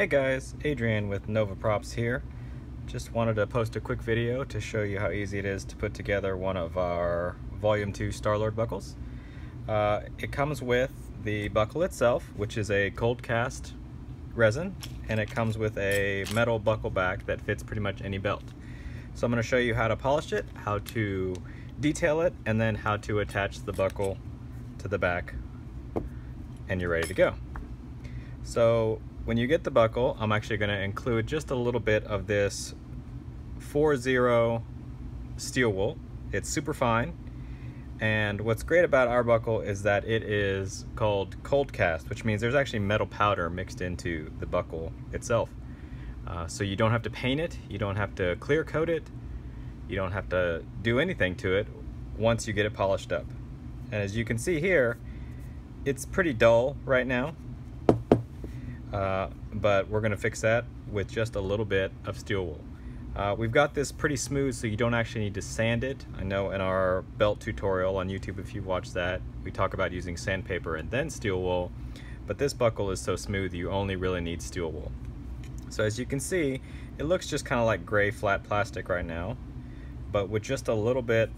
Hey guys, Adrian with Nova Props here. Just wanted to post a quick video to show you how easy it is to put together one of our Volume 2 Starlord buckles. Uh, it comes with the buckle itself, which is a cold cast resin, and it comes with a metal buckle back that fits pretty much any belt. So I'm going to show you how to polish it, how to detail it, and then how to attach the buckle to the back, and you're ready to go. So when you get the buckle, I'm actually going to include just a little bit of this 4-0 steel wool. It's super fine. And what's great about our buckle is that it is called cold cast, which means there's actually metal powder mixed into the buckle itself. Uh, so you don't have to paint it, you don't have to clear coat it, you don't have to do anything to it once you get it polished up. And as you can see here, it's pretty dull right now, uh, but we're gonna fix that with just a little bit of steel wool. Uh, we've got this pretty smooth so you don't actually need to sand it. I know in our belt tutorial on YouTube, if you've watched that, we talk about using sandpaper and then steel wool, but this buckle is so smooth you only really need steel wool. So as you can see, it looks just kind of like gray flat plastic right now, but with just a little bit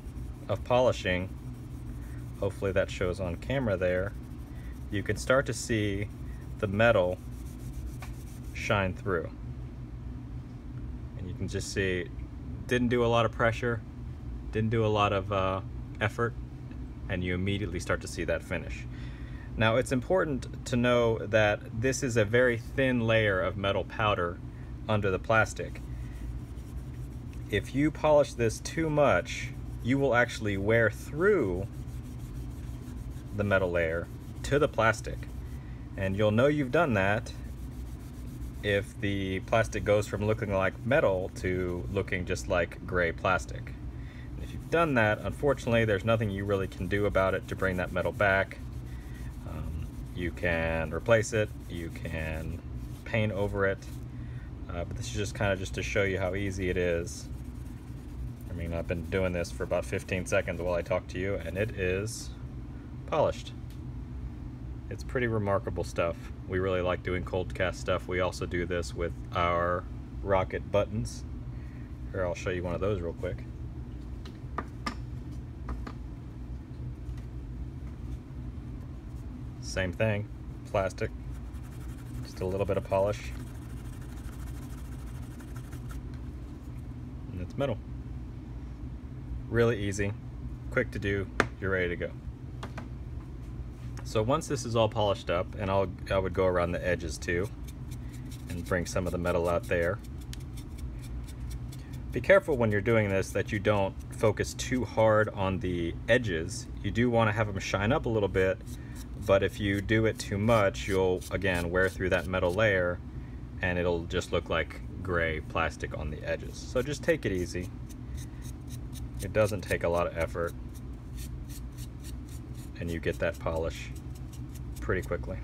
of polishing, hopefully that shows on camera there, you can start to see the metal shine through. And you can just see, didn't do a lot of pressure, didn't do a lot of uh, effort, and you immediately start to see that finish. Now it's important to know that this is a very thin layer of metal powder under the plastic. If you polish this too much, you will actually wear through the metal layer to the plastic. And you'll know you've done that if the plastic goes from looking like metal to looking just like gray plastic. And if you've done that, unfortunately, there's nothing you really can do about it to bring that metal back. Um, you can replace it, you can paint over it, uh, but this is just kind of just to show you how easy it is. I mean, I've been doing this for about 15 seconds while I talk to you, and it is polished. It's pretty remarkable stuff. We really like doing cold cast stuff. We also do this with our rocket buttons. Here, I'll show you one of those real quick. Same thing, plastic, just a little bit of polish. And it's metal. Really easy, quick to do, you're ready to go. So once this is all polished up, and I'll, I would go around the edges too, and bring some of the metal out there. Be careful when you're doing this that you don't focus too hard on the edges. You do want to have them shine up a little bit, but if you do it too much, you'll, again, wear through that metal layer, and it'll just look like gray plastic on the edges. So just take it easy. It doesn't take a lot of effort, and you get that polish pretty quickly.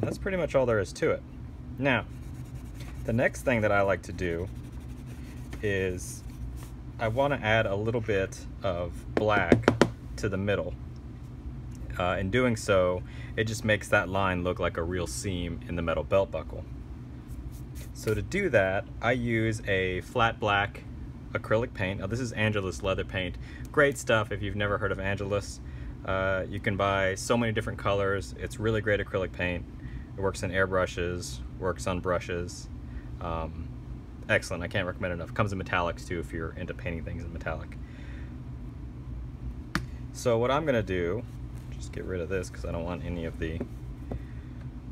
That's pretty much all there is to it. Now, the next thing that I like to do is I want to add a little bit of black to the middle. Uh, in doing so, it just makes that line look like a real seam in the metal belt buckle. So to do that, I use a flat black acrylic paint. Now this is Angelus leather paint. Great stuff if you've never heard of Angelus. Uh, you can buy so many different colors. It's really great acrylic paint. It works in airbrushes, works on brushes. Um, excellent, I can't recommend enough. Comes in metallics too if you're into painting things in metallic. So what I'm gonna do, just get rid of this because I don't want any of the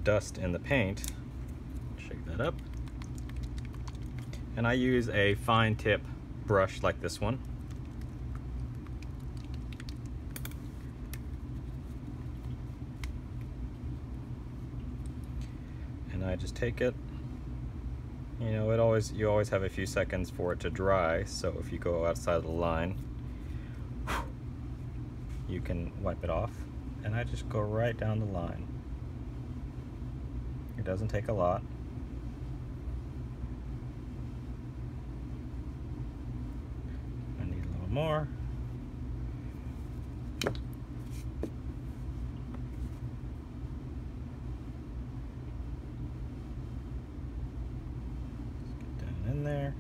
dust in the paint. Shake that up. And I use a fine tip brush like this one. And I just take it, you know, it always, you always have a few seconds for it to dry, so if you go outside the line, you can wipe it off. And I just go right down the line. It doesn't take a lot. I need a little more. There.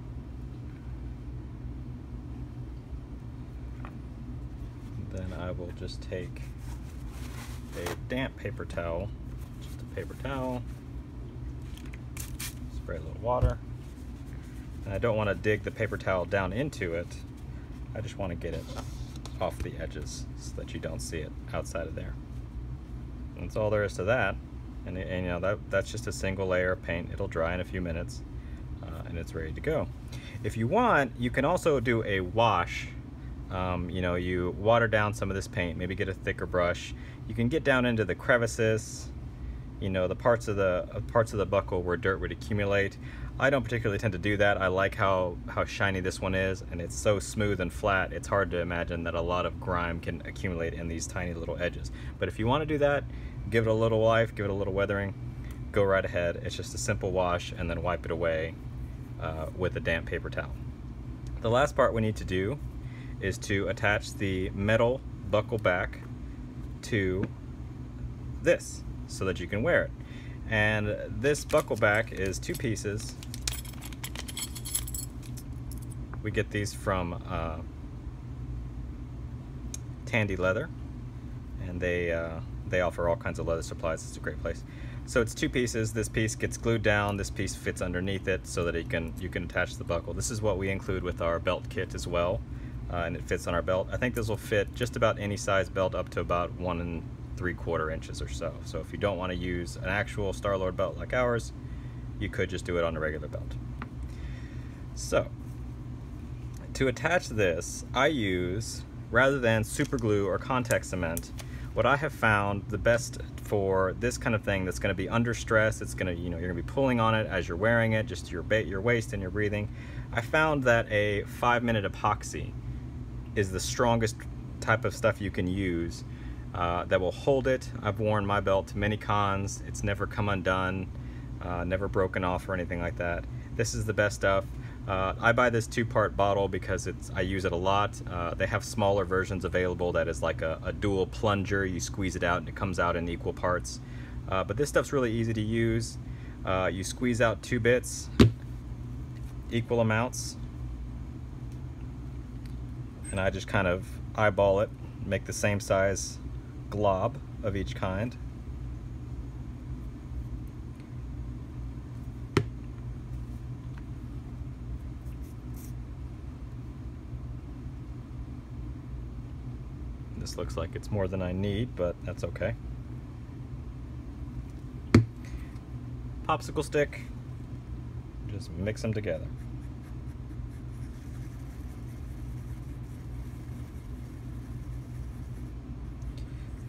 Then I will just take a damp paper towel, just a paper towel, spray a little water. And I don't want to dig the paper towel down into it. I just want to get it off the edges so that you don't see it outside of there. That's all there is to that. And, and you know, that, that's just a single layer of paint. It'll dry in a few minutes and it's ready to go. If you want, you can also do a wash. Um, you know, you water down some of this paint, maybe get a thicker brush. You can get down into the crevices, you know, the parts of the uh, parts of the buckle where dirt would accumulate. I don't particularly tend to do that. I like how, how shiny this one is, and it's so smooth and flat, it's hard to imagine that a lot of grime can accumulate in these tiny little edges. But if you want to do that, give it a little life, give it a little weathering, go right ahead. It's just a simple wash and then wipe it away uh, with a damp paper towel. The last part we need to do is to attach the metal buckle back to this so that you can wear it. And this buckle back is two pieces. We get these from uh, Tandy Leather and they uh, they offer all kinds of leather supplies. It's a great place. So it's two pieces. This piece gets glued down. This piece fits underneath it so that you can you can attach the buckle. This is what we include with our belt kit as well, uh, and it fits on our belt. I think this will fit just about any size belt up to about one and three quarter inches or so. So if you don't want to use an actual Star-Lord belt like ours, you could just do it on a regular belt. So to attach this, I use rather than super glue or contact cement what I have found the best for this kind of thing that's going to be under stress, it's going to, you know, you're going to be pulling on it as you're wearing it, just your, your waist and your breathing. I found that a five minute epoxy is the strongest type of stuff you can use uh, that will hold it. I've worn my belt to many cons. It's never come undone, uh, never broken off or anything like that. This is the best stuff. Uh, I buy this two-part bottle because it's I use it a lot. Uh, they have smaller versions available that is like a, a, dual plunger. You squeeze it out and it comes out in equal parts. Uh, but this stuff's really easy to use. Uh, you squeeze out two bits, equal amounts, and I just kind of eyeball it, make the same size glob of each kind. Looks like it's more than I need, but that's okay. Popsicle stick, just mix them together.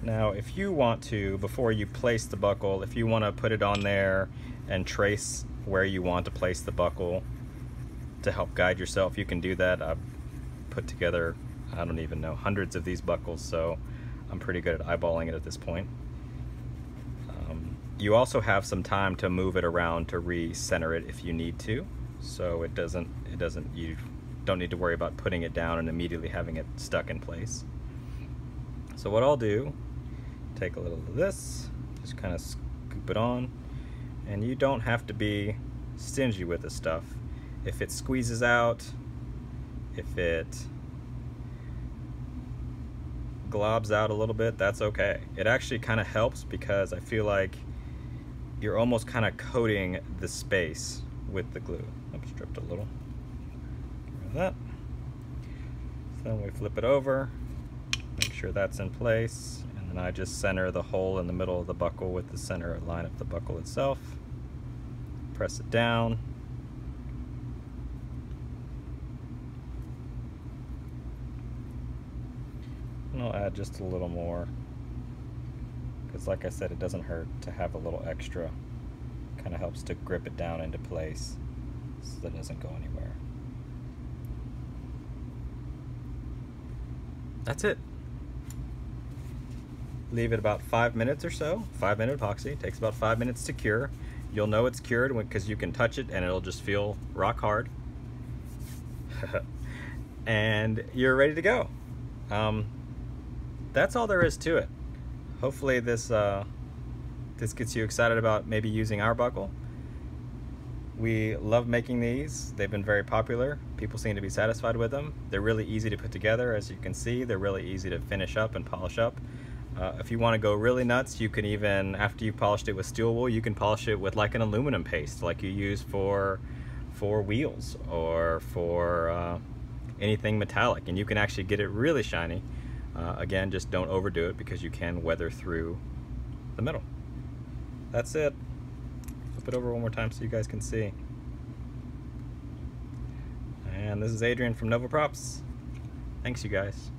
Now, if you want to, before you place the buckle, if you want to put it on there and trace where you want to place the buckle to help guide yourself, you can do that. I've put together I don't even know, hundreds of these buckles, so I'm pretty good at eyeballing it at this point. Um, you also have some time to move it around to re-center it if you need to, so it doesn't, it doesn't, you don't need to worry about putting it down and immediately having it stuck in place. So what I'll do, take a little of this, just kind of scoop it on, and you don't have to be stingy with this stuff. If it squeezes out, if it globs out a little bit, that's okay. It actually kind of helps because I feel like you're almost kind of coating the space with the glue. I've stripped a little. that. So then we flip it over, make sure that's in place, and then I just center the hole in the middle of the buckle with the center line of the buckle itself. Press it down, I'll add just a little more. Because like I said, it doesn't hurt to have a little extra. Kind of helps to grip it down into place so that it doesn't go anywhere. That's it. Leave it about five minutes or so. Five minute epoxy. It takes about five minutes to cure. You'll know it's cured because you can touch it and it'll just feel rock hard. and you're ready to go. Um, that's all there is to it. Hopefully this uh, this gets you excited about maybe using our buckle. We love making these. They've been very popular. People seem to be satisfied with them. They're really easy to put together, as you can see. They're really easy to finish up and polish up. Uh, if you want to go really nuts, you can even, after you've polished it with steel wool, you can polish it with like an aluminum paste, like you use for, for wheels or for uh, anything metallic. And you can actually get it really shiny. Uh, again, just don't overdo it because you can weather through the middle. That's it. Flip it over one more time so you guys can see. And this is Adrian from Nova Props. Thanks, you guys.